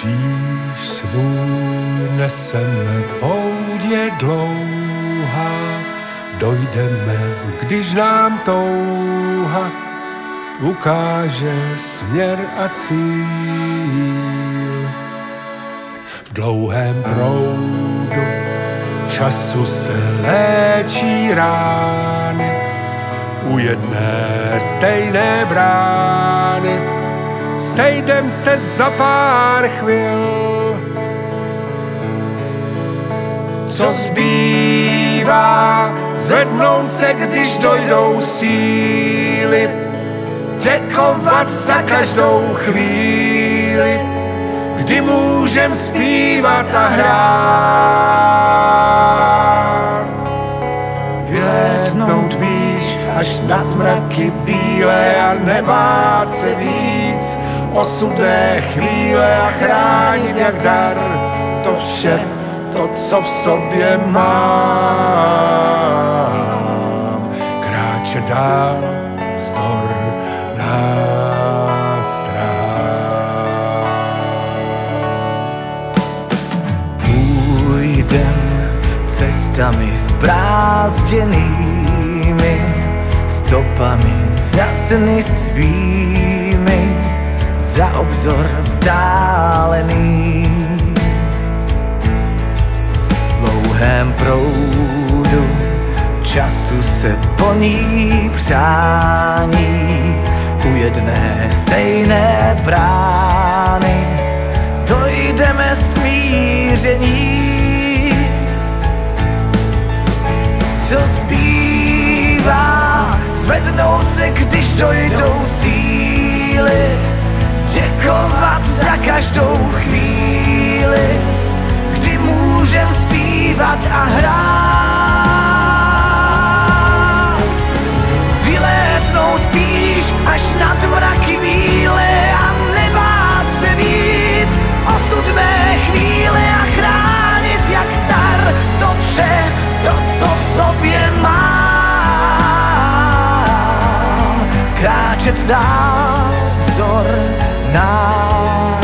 Kříž svůj neseme, poudě dlouhá, dojdeme, když nám touha ukáže směr a cíl. V dlouhém proudu času se léčí rány u jedné stejné brány. Sejdem se za pár chvil. Co zbývá, zvednout se, když dojdou síly, děkovat za každou chvíli, kdy můžem zpívat a hrát. Až nad mraky bílé a nebát se víc. Osudné chvíle a chránit jak dar to vše, to, co v sobě mám. Kráče dál vzdor Půjdem cestami zbrázděnými, stopami za sny svými, za obzor vzdálený. V dlouhém proudu času se poní přání, u jedné stejné brány dojdeme smíření. Co zbývá, zvednout se, když dojdou síly, děkovat za každou kráčet dál vzdor nástrahám.